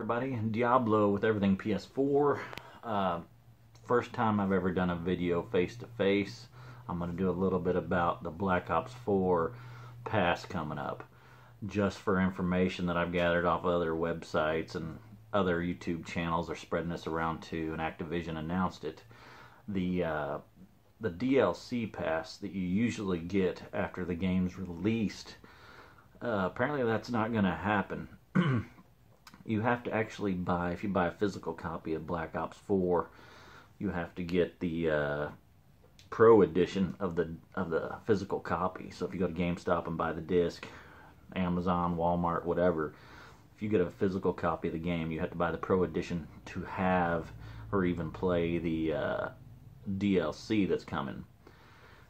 everybody. Diablo with everything PS4. Uh, first time I've ever done a video face to face. I'm going to do a little bit about the Black Ops 4 pass coming up. Just for information that I've gathered off other websites and other YouTube channels are spreading this around too, and Activision announced it. The uh, the DLC pass that you usually get after the game's released. Uh, apparently, that's not going to happen. you have to actually buy if you buy a physical copy of Black Ops 4 you have to get the uh, pro edition of the of the physical copy. So if you go to GameStop and buy the disc Amazon Walmart whatever if you get a physical copy of the game you have to buy the pro edition to have or even play the uh, DLC that's coming.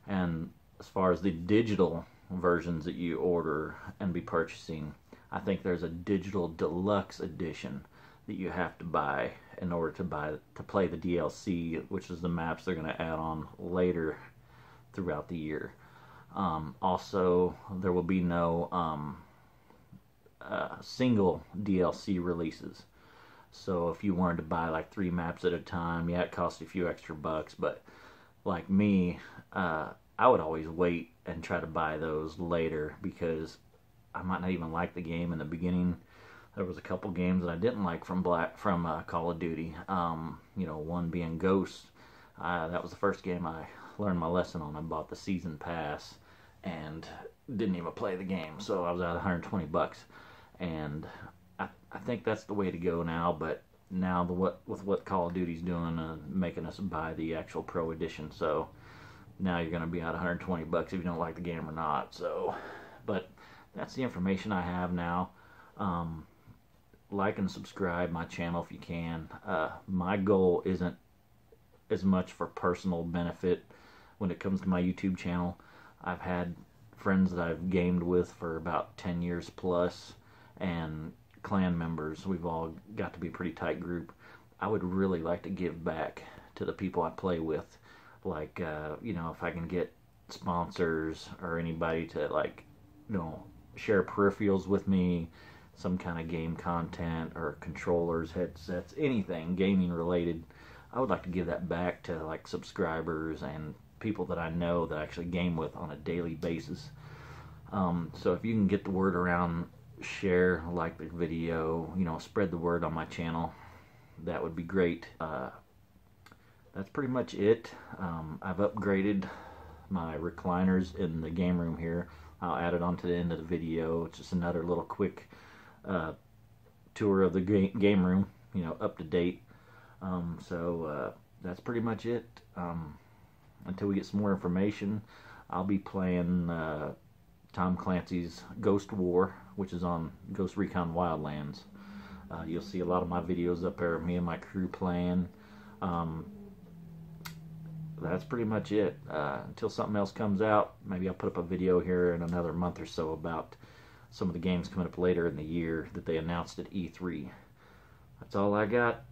And as far as the digital versions that you order and be purchasing I think there's a digital deluxe edition that you have to buy in order to buy to play the DLC, which is the maps they're going to add on later throughout the year. Um, also, there will be no um, uh, single DLC releases. So if you wanted to buy like three maps at a time, yeah, it costs a few extra bucks. But like me, uh, I would always wait and try to buy those later because I might not even like the game in the beginning. There was a couple games that I didn't like from Black from uh, Call of Duty. Um, you know, one being Ghost. Uh, that was the first game I learned my lesson on. I bought the season pass and didn't even play the game, so I was out 120 bucks. And I, I think that's the way to go now. But now the what with what Call of Duty's doing, uh, making us buy the actual Pro Edition, so now you're going to be out 120 bucks if you don't like the game or not. So, but that's the information I have now. Um, like and subscribe my channel if you can. Uh, my goal isn't as much for personal benefit when it comes to my YouTube channel. I've had friends that I've gamed with for about 10 years plus and clan members. We've all got to be a pretty tight group. I would really like to give back to the people I play with. Like, uh, you know, if I can get sponsors or anybody to, like, you know, share peripherals with me, some kind of game content or controllers, headsets, anything gaming related. I would like to give that back to like subscribers and people that I know that I actually game with on a daily basis. Um, so if you can get the word around, share, like the video, you know, spread the word on my channel, that would be great. Uh, that's pretty much it. Um, I've upgraded my recliners in the game room here. I'll add it on to the end of the video. It's just another little quick uh, tour of the game room, you know, up to date. Um, so uh, that's pretty much it. Um, until we get some more information, I'll be playing uh, Tom Clancy's Ghost War, which is on Ghost Recon Wildlands. Uh, you'll see a lot of my videos up there, me and my crew playing. Um, that's pretty much it. Uh, until something else comes out, maybe I'll put up a video here in another month or so about some of the games coming up later in the year that they announced at E3. That's all I got.